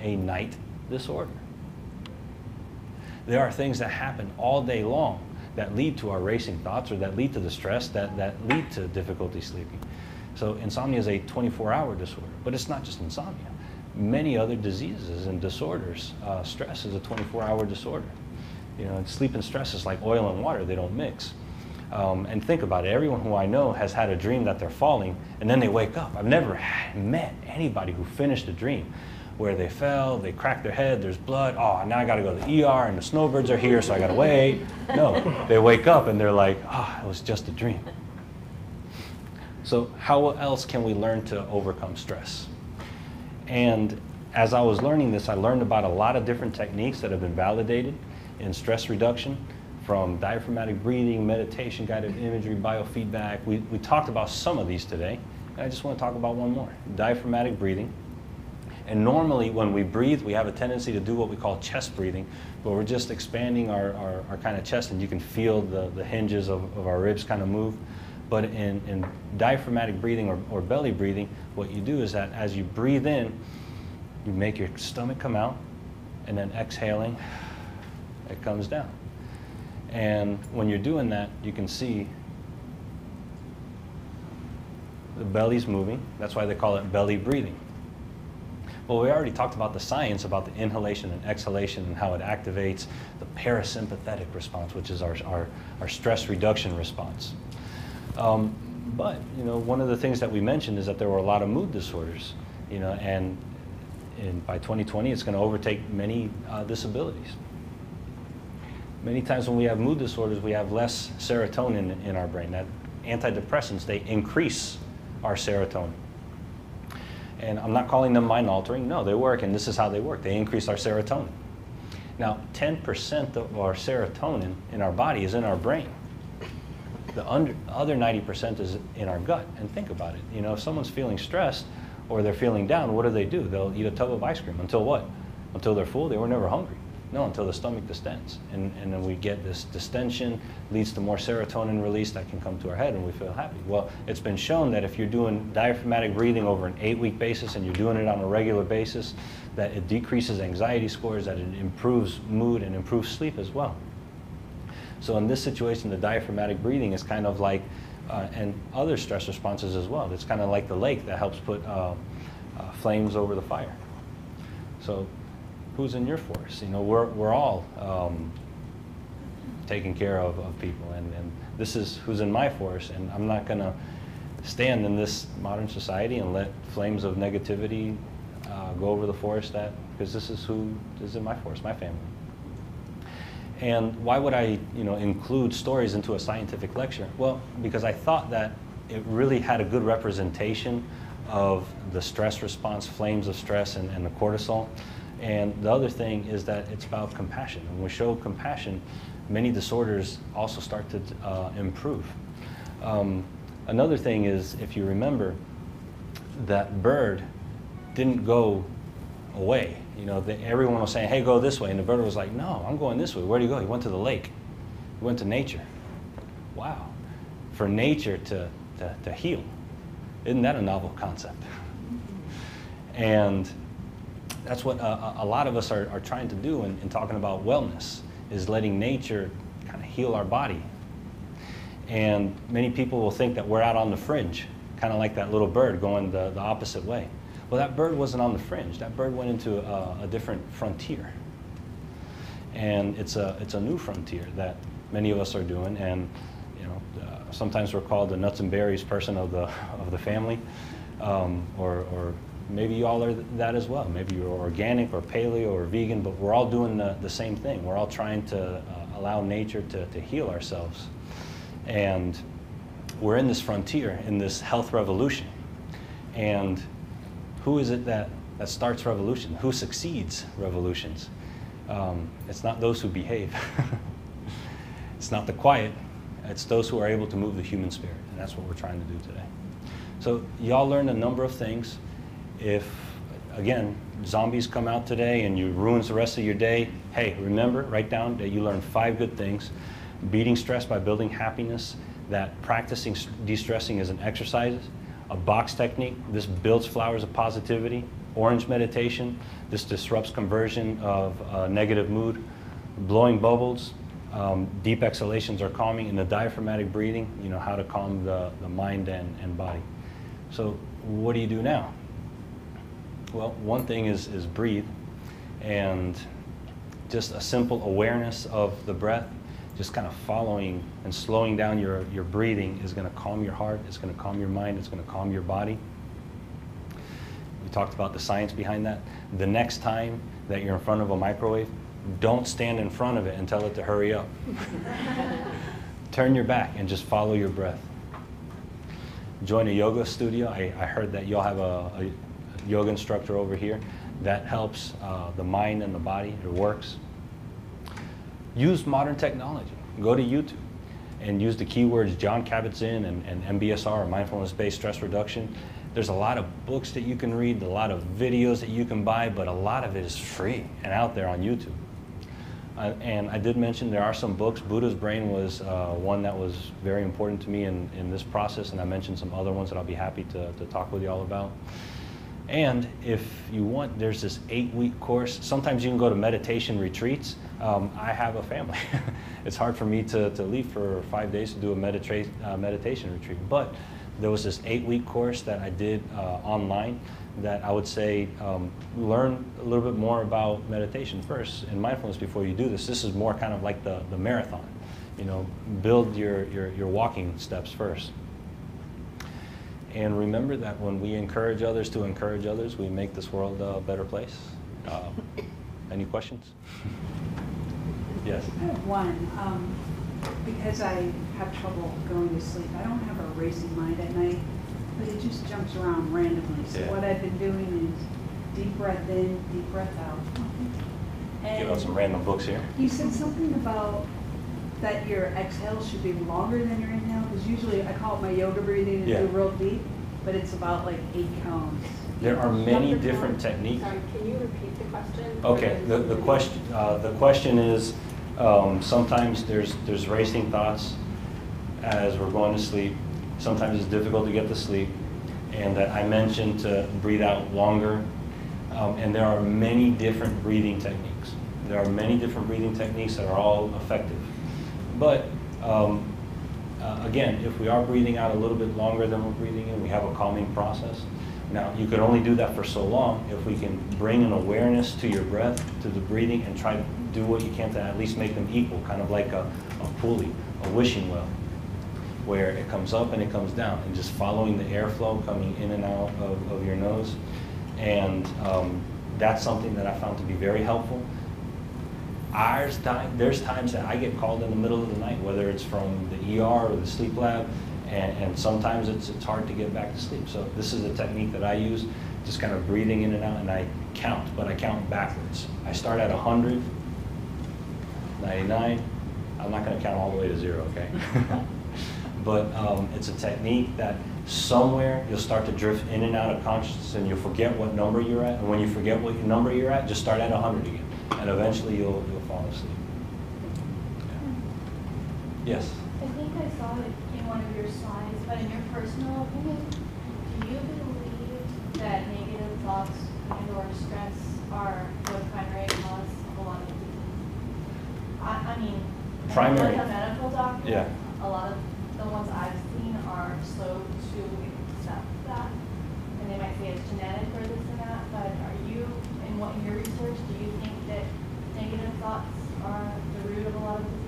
a night disorder. There are things that happen all day long that lead to our racing thoughts or that lead to the stress that, that lead to difficulty sleeping. So insomnia is a 24-hour disorder, but it's not just insomnia. Many other diseases and disorders, uh, stress is a 24-hour disorder. You know, sleep and stress is like oil and water, they don't mix. Um, and think about it, everyone who I know has had a dream that they're falling and then they wake up. I've never met anybody who finished a dream where they fell, they cracked their head, there's blood, oh, now I gotta go to the ER and the snowbirds are here, so I gotta wait. No, they wake up and they're like, oh, it was just a dream. So how else can we learn to overcome stress? And as I was learning this, I learned about a lot of different techniques that have been validated in stress reduction, from diaphragmatic breathing, meditation, guided imagery, biofeedback. We, we talked about some of these today, and I just want to talk about one more, diaphragmatic breathing. And normally when we breathe, we have a tendency to do what we call chest breathing, where we're just expanding our, our, our kind of chest and you can feel the, the hinges of, of our ribs kind of move. But in, in diaphragmatic breathing or, or belly breathing, what you do is that as you breathe in, you make your stomach come out, and then exhaling, it comes down. And when you're doing that, you can see the belly's moving. That's why they call it belly breathing. Well, we already talked about the science about the inhalation and exhalation and how it activates the parasympathetic response, which is our, our, our stress reduction response. Um, but you know, one of the things that we mentioned is that there were a lot of mood disorders, you know, and in, by 2020, it's going to overtake many uh, disabilities. Many times when we have mood disorders, we have less serotonin in our brain. That antidepressants, they increase our serotonin. And I'm not calling them mind altering. No, they work, and this is how they work. They increase our serotonin. Now, 10% of our serotonin in our body is in our brain. The other 90% is in our gut. And think about it. You know, if someone's feeling stressed or they're feeling down, what do they do? They'll eat a tub of ice cream. Until what? Until they're full. They were never hungry. No, until the stomach distends. And, and then we get this distension, leads to more serotonin release that can come to our head and we feel happy. Well, it's been shown that if you're doing diaphragmatic breathing over an eight week basis and you're doing it on a regular basis, that it decreases anxiety scores, that it improves mood and improves sleep as well. So in this situation, the diaphragmatic breathing is kind of like, uh, and other stress responses as well. It's kind of like the lake that helps put uh, uh, flames over the fire. So who's in your force? You know, we're, we're all um, taking care of, of people, and, and this is who's in my force, and I'm not going to stand in this modern society and let flames of negativity uh, go over the forest that, because this is who is in my force, my family. And why would I, you know, include stories into a scientific lecture? Well, because I thought that it really had a good representation of the stress response, flames of stress, and, and the cortisol. And the other thing is that it's about compassion. When we show compassion, many disorders also start to uh, improve. Um, another thing is, if you remember, that bird didn't go away. You know, the, everyone was saying, hey, go this way. And the bird was like, no, I'm going this way. Where'd he go? He went to the lake. He went to nature. Wow. For nature to, to, to heal. Isn't that a novel concept? and that's what a, a lot of us are, are trying to do in, in talking about wellness, is letting nature kind of heal our body. And many people will think that we're out on the fringe, kind of like that little bird going the, the opposite way. Well, that bird wasn't on the fringe. That bird went into a, a different frontier. And it's a, it's a new frontier that many of us are doing. And you know, uh, sometimes we're called the nuts and berries person of the, of the family. Um, or, or maybe you all are that as well. Maybe you're organic or paleo or vegan, but we're all doing the, the same thing. We're all trying to uh, allow nature to, to heal ourselves. And we're in this frontier, in this health revolution. And who is it that, that starts revolution? Who succeeds revolutions? Um, it's not those who behave. it's not the quiet. It's those who are able to move the human spirit. And that's what we're trying to do today. So y'all learned a number of things. If, again, zombies come out today and you ruins the rest of your day, hey, remember, write down that you learned five good things. Beating stress by building happiness, that practicing de-stressing is an exercise, a box technique. This builds flowers of positivity. Orange meditation. This disrupts conversion of uh, negative mood. Blowing bubbles. Um, deep exhalations are calming. And the diaphragmatic breathing, you know, how to calm the, the mind and, and body. So what do you do now? Well, one thing is, is breathe. And just a simple awareness of the breath just kind of following and slowing down your, your breathing is going to calm your heart, it's going to calm your mind, it's going to calm your body. We talked about the science behind that. The next time that you're in front of a microwave, don't stand in front of it and tell it to hurry up. Turn your back and just follow your breath. Join a yoga studio. I, I heard that y'all have a, a, yoga instructor over here. That helps uh, the mind and the body. It works use modern technology. Go to YouTube and use the keywords John Kabat-Zinn and, and MBSR, or mindfulness-based stress reduction. There's a lot of books that you can read, a lot of videos that you can buy, but a lot of it is free and out there on YouTube. Uh, and I did mention there are some books. Buddha's Brain was uh, one that was very important to me in, in this process, and I mentioned some other ones that I'll be happy to, to talk with you all about. And if you want, there's this eight week course. Sometimes you can go to meditation retreats. Um, I have a family. it's hard for me to, to leave for five days to do a medita uh, meditation retreat. But there was this eight week course that I did uh, online that I would say um, learn a little bit more about meditation first and mindfulness before you do this. This is more kind of like the, the marathon. You know, build your, your, your walking steps first. And remember that when we encourage others to encourage others, we make this world a better place. Uh, any questions? yes. I have one. Um, because I have trouble going to sleep, I don't have a racing mind at night, but it just jumps around randomly. So Yeah. what I've been doing is deep breath in, deep breath out. And Give out some random books here. You said something about that your exhale should be longer than your inhale, because usually I call it my yoga breathing and Yeah. do real deep, but it's about like eight counts. There are many Dr. different Colon, techniques. Sorry, can you repeat the question? Okay, the, the question, uh, the question is, um, sometimes there's, there's racing thoughts as we're going to sleep. Sometimes it's difficult to get to sleep. And that I mentioned to breathe out longer. Um, and there are many different breathing techniques. There are many different breathing techniques that are all effective. But um, uh, again, if we are breathing out a little bit longer than we're breathing in, we have a calming process. Now, you can only do that for so long if we can bring an awareness to your breath, to the breathing, and try to do what you can to at least make them equal, kind of like a, a pulley, a wishing well, where it comes up and it comes down, and just following the airflow coming in and out of, of your nose. And um, that's something that I found to be very helpful. Ours time, there's times that I get called in the middle of the night, whether it's from the ER or the sleep lab, and, and sometimes it's, it's hard to get back to sleep. So this is a technique that I use, just kind of breathing in and out, and I count, but I count backwards. I start at 100, 99. I'm not going to count all the way to zero, okay? but um, it's a technique that somewhere you'll start to drift in and out of consciousness and you'll forget what number you're at. And when you forget what number you're at, just start at 100 again. And eventually you'll, you'll fall asleep. Yeah. Yes? I think I saw it in one of your slides, but in your personal opinion, do you believe that negative thoughts and or stress are the primary cause of a lot of disease? I, I mean, I'm Primary- like a medical doctor. Yeah. A lot of the ones I've seen are slow to accept that. And they might say it's genetic or this and that, but are you, in what, in your research, do you think that negative thoughts are the root of a lot of disease?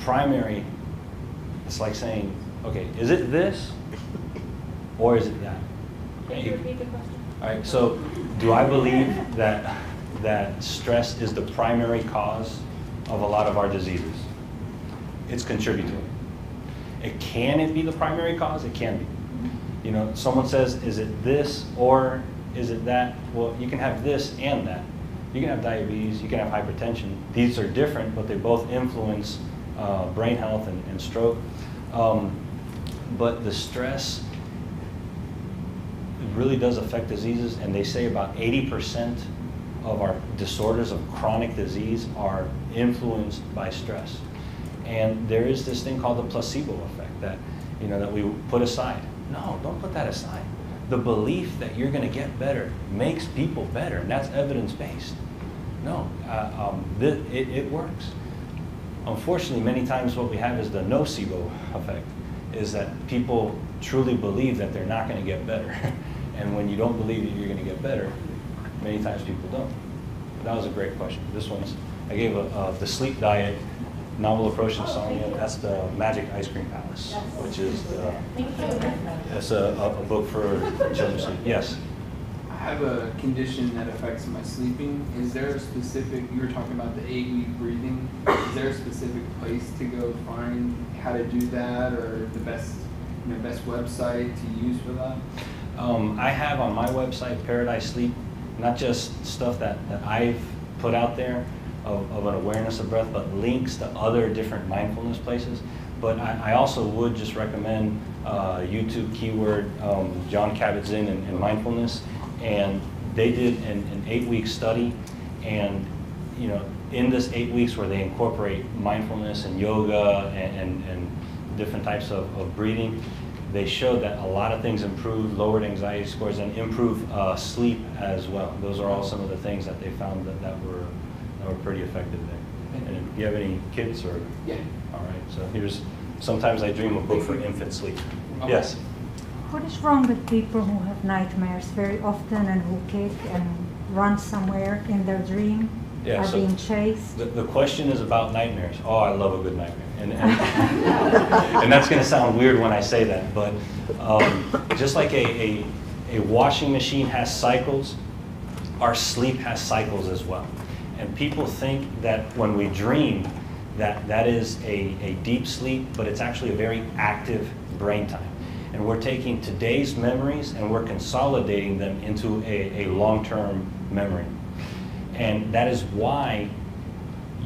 primary, it's like saying, okay, is it this or is it that? Could you repeat the question? All right, so do I believe that, that stress is the primary cause of a lot of our diseases? It's contributory. It can it be the primary cause? It can be. You know, someone says, is it this or is it that? Well, you can have this and that. You can have diabetes, you can have hypertension. These are different, but they both influence uh, brain health and, and stroke. Um, but the stress really does affect diseases, and they say about 80% of our disorders of chronic disease are influenced by stress. And there is this thing called the placebo effect that, you know, that we put aside. No, don't put that aside. The belief that you're going to get better makes people better, and that's evidence-based. No, uh, um, it, it works. Unfortunately, many times what we have is the nocebo effect, is that people truly believe that they're not going to get better. and when you don't believe that you're going to get better, many times people don't. But that was a great question. This one's, I gave a, uh, the sleep diet, novel approach to insomnia. That's the Magic Ice Cream Palace, which is the, that's a, a book for children to sleep. Yes. I have a condition that affects my sleeping. Is there a specific, you were talking about the eight week breathing, is there a specific place to go find how to do that or the best, you know, best website to use for that? Um, I have on my website, Paradise Sleep, not just stuff that, that I've put out there of, of an awareness of breath, but links to other different mindfulness places. But I, I also would just recommend uh, YouTube keyword um, John Kabat-Zinn and, and mindfulness. And they did an, an eight-week study, and you know, in this eight weeks where they incorporate mindfulness and yoga and, and, and different types of, of breathing, they showed that a lot of things improved, lowered anxiety scores, and improved uh, sleep as well. Those are all some of the things that they found that, that were that were pretty effective there. And do you have any kids or? Yeah. All right. So here's sometimes I dream a book for infant sleep. Okay. Yes. What is wrong with people who have nightmares very often and who kick and run somewhere in their dream? Yeah, Are so- being chased? The, the question is about nightmares. Oh, I love a good nightmare. And, and, and that's going to sound weird when I say that, but um, just like a, a, a washing machine has cycles, our sleep has cycles as well. And people think that when we dream, that that is a, a deep sleep, but it's actually a very active brain time. And we're taking today's memories and we're consolidating them into a, a long-term memory. And that is why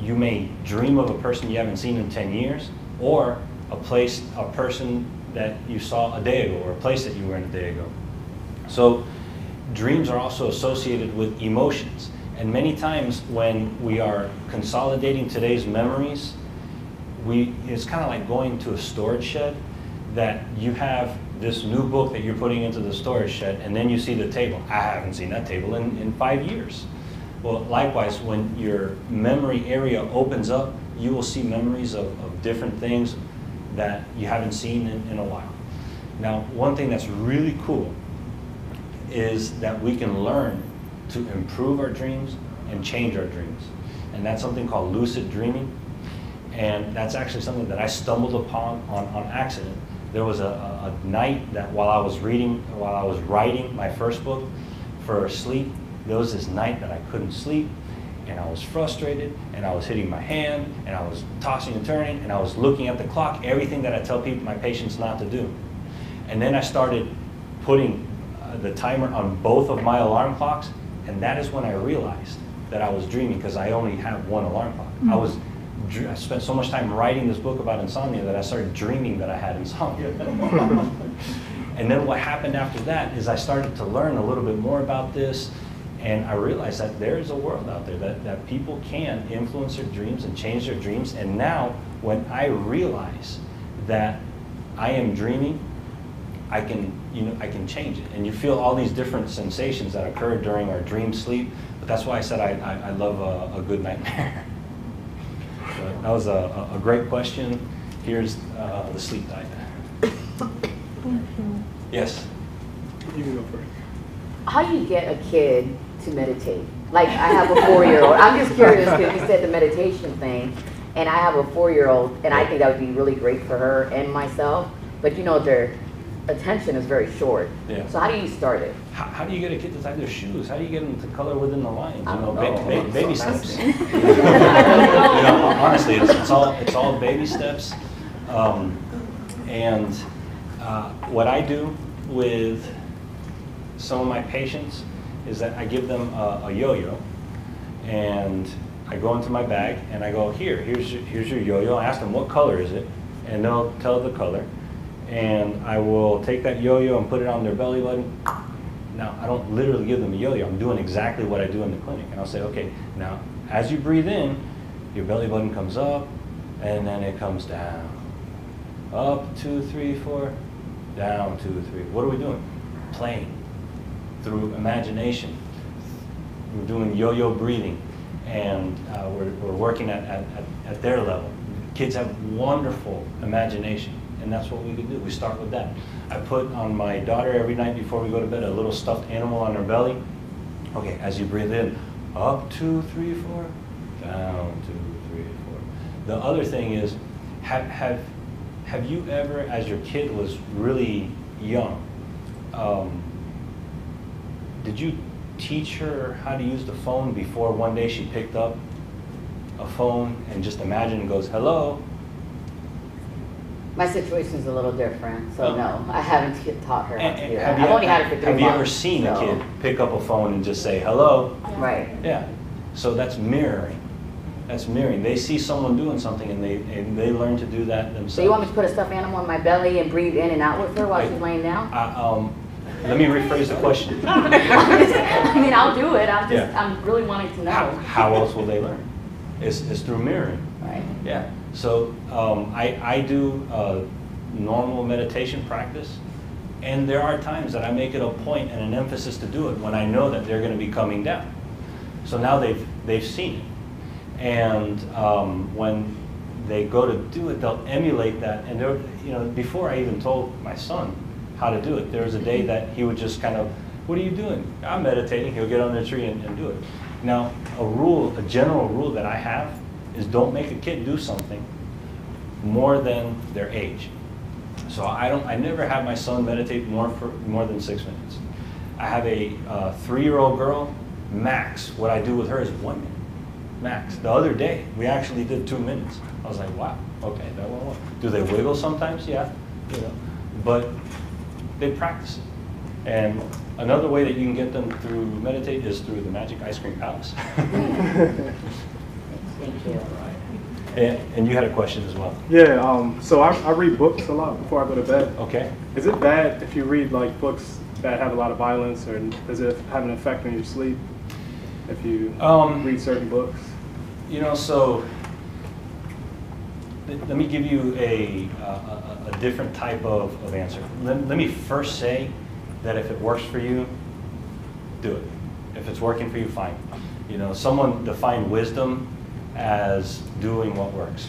you may dream of a person you haven't seen in 10 years, or a place, a person that you saw a day ago, or a place that you were in a day ago. So dreams are also associated with emotions. And many times when we are consolidating today's memories, we, it's kind of like going to a storage shed that you have this new book that you're putting into the storage shed, and then you see the table. I haven't seen that table in, in five years. Well, likewise, when your memory area opens up, you will see memories of, of different things that you haven't seen in, in a while. Now, one thing that's really cool is that we can learn to improve our dreams and change our dreams. And that's something called lucid dreaming. And that's actually something that I stumbled upon on, on accident. There was a, a, a night that while I was reading, while I was writing my first book for sleep, there was this night that I couldn't sleep and I was frustrated and I was hitting my hand and I was tossing and turning and I was looking at the clock, everything that I tell people, my patients not to do. And then I started putting uh, the timer on both of my alarm clocks and that is when I realized that I was dreaming because I only have one alarm clock. Mm-hmm. I was I spent so much time writing this book about insomnia that I started dreaming that I had insomnia. and then what happened after that is I started to learn a little bit more about this, and I realized that there is a world out there that, that people can influence their dreams and change their dreams. And now, when I realize that I am dreaming, I can, you know, I can change it. And you feel all these different sensations that occur during our dream sleep. But that's why I said I, I, I love a, a good nightmare. But that was a, a a great question. Here's uh, the sleep diet. Thank you. Yes. You can go first. How do you get a kid to meditate? Like I have a four-year-old. I'm just curious because you said the meditation thing, and I have a four-year-old, and I think that would be really great for her and myself. But you know, their attention is very short. Yeah. So how do you start it? How, how do you get a kid to tie their shoes? How do you get them to color within the lines? You I know, don't ba- know. ba- baby So steps. you know, honestly, it's, it's all it's all baby steps. Um, and uh, what I do with some of my patients is that I give them a, a yo-yo, and I go into my bag and I go, here, here's your, here's your yo-yo. I ask them what color is it, and they'll tell the color, and I will take that yo-yo and put it on their belly button. Now, I don't literally give them a yo-yo. I'm doing exactly what I do in the clinic, and I'll say, okay, now as you breathe in, your belly button comes up, and then it comes down. Up, two, three, four, down, two, three. What are we doing? Playing through imagination. We're doing yo-yo breathing, and uh, we're, we're working at, at, at- at their level. Kids have wonderful imagination, and that's what we can do. We start with that. I put on my daughter every night before we go to bed a little stuffed animal on her belly. Okay, as you breathe in, up, two, three, four, down, two, three, four. The other thing is, have, have, have you ever, as your kid was really young, um, did you teach her how to use the phone before one day she picked up a phone and just imagined and goes, hello? My situation is a little different, so Oh. no, I haven't t- taught her how And- to and do that. have you- I've only had it for three Have months. you ever seen a so- kid pick up a phone and just say, hello? Right. Yeah, so that's mirroring. That's mirroring. They see someone doing something and they, and they learn to do that themselves. So you want me to put a stuffed animal on my belly and breathe in and out with her while she's laying down? I, um, let me rephrase the question. I mean, I'll do it. I'm just, Yeah. I'm really wanting to How, know. how else will they learn? It's, it's through mirroring. Right. Yeah, so um, I, I do uh, normal meditation practice, and there are times that I make it a point and an emphasis to do it when I know that they're going to be coming down. So now they've, they've seen it. And um, when they go to do it, they'll emulate that. And you know, before I even told my son how to do it, there was a day that he would just kind of, what are you doing? I'm meditating. He'll get on the tree and, and do it. Now, a rule, a general rule that I have is don't make a kid do something more than their age. So I don't, I never have my son meditate more for more than six minutes. I have a uh, three-year-old girl, max. What I do with her is one minute, max. The other day, we actually did two minutes. I was like, wow, okay, that went well. Do they wiggle sometimes? Yeah, you know, but they practice it. And another way that you can get them through meditate is through the Magic Ice Cream Palace. Thank you. and, and you had a question as well. Yeah, um, so I, I read books a lot before I go to bed. Okay. Is it bad if you read like books that have a lot of violence, or does it have an effect on your sleep if you Um, read certain books? You know, so let let me give you a, a, a- a different type of, of answer. Let, let me first say that if it works for you, do it. If it's working for you, fine. You know, someone defined wisdom as doing what works.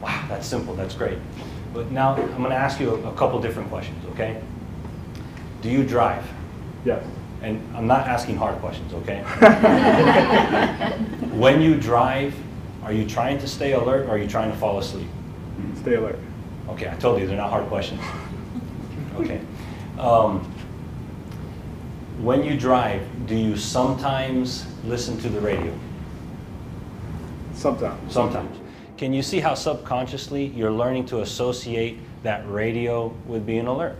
Wow, that's simple, that's great. But now I'm going to ask you a, a couple different questions, okay? Do you drive? Yes. And I'm not asking hard questions, okay? when you drive, are you trying to stay alert or are you trying to fall asleep? Stay alert. Okay, I told you they're not hard questions. Okay. Um, when you drive, do you sometimes listen to the radio? Sometimes. Sometimes. Can you see how subconsciously you're learning to associate that radio with being alert?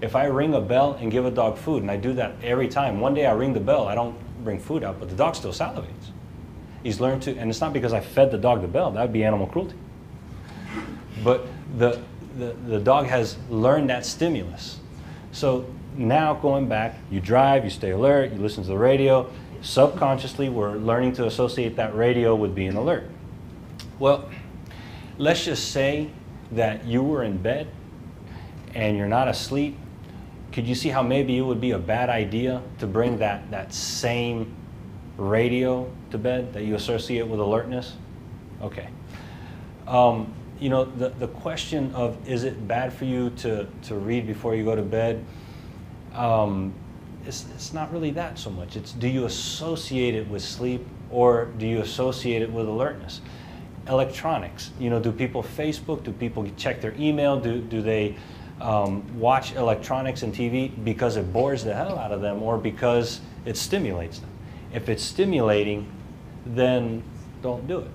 If I ring a bell and give a dog food, and I do that every time, one day I ring the bell, I don't bring food out, but the dog still salivates. He's learned to, and it's not because I fed the dog the bell, that would be animal cruelty. But the, the, the dog has learned that stimulus. So now going back, you drive, you stay alert, you listen to the radio. Subconsciously, we're learning to associate that radio with being alert. Well, let's just say that you were in bed and you're not asleep. Could you see how maybe it would be a bad idea to bring that, that same radio to bed that you associate with alertness? Okay. Um, you know, the, the question of is it bad for you to, to read before you go to bed? Um, it's, it's not really that so much. It's do you associate it with sleep or do you associate it with alertness? Electronics, you know, do people Facebook? Do people check their email? Do, do they um, watch electronics and TV because it bores the hell out of them or because it stimulates them? If it's stimulating, then don't do it.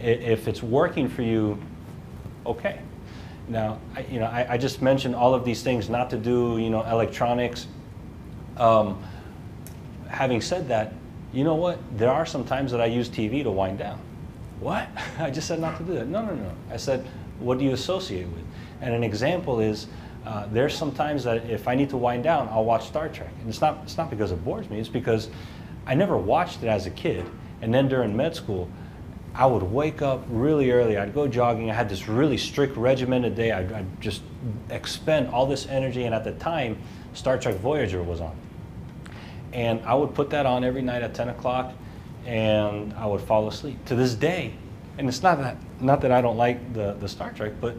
If it's working for you, okay. Now, I, you know, I, I just mentioned all of these things not to do, you know, electronics. Um, having said that, you know what? There are some times that I use TV to wind down. What? I just said not to do that. No, no, no. I said, what do you associate with? And an example is, uh, there's some times that if I need to wind down, I'll watch Star Trek. And it's not, it's not because it bores me, it's because I never watched it as a kid. And then during med school, I would wake up really early. I'd go jogging. I had this really strict regimented day. I'd, I'd just expend all this energy. And at the time, Star Trek Voyager was on. And I would put that on every night at 10 o'clock and I would fall asleep. To this day, and it's not that, not that I don't like the, the Star Trek, but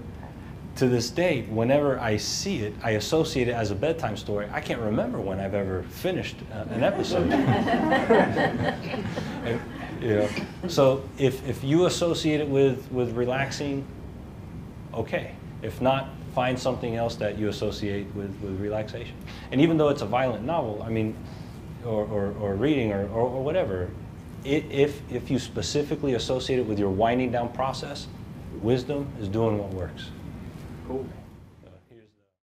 to this day, whenever I see it, I associate it as a bedtime story. I can't remember when I've ever finished uh, an episode. And, you know, so if, if you associate it with, with relaxing, okay. If not, find something else that you associate with, with relaxation. And even though it's a violent novel, I mean, or, or, or reading or, or, or whatever, i if, if you specifically associate it with your winding down process, wisdom is doing what works. Cool.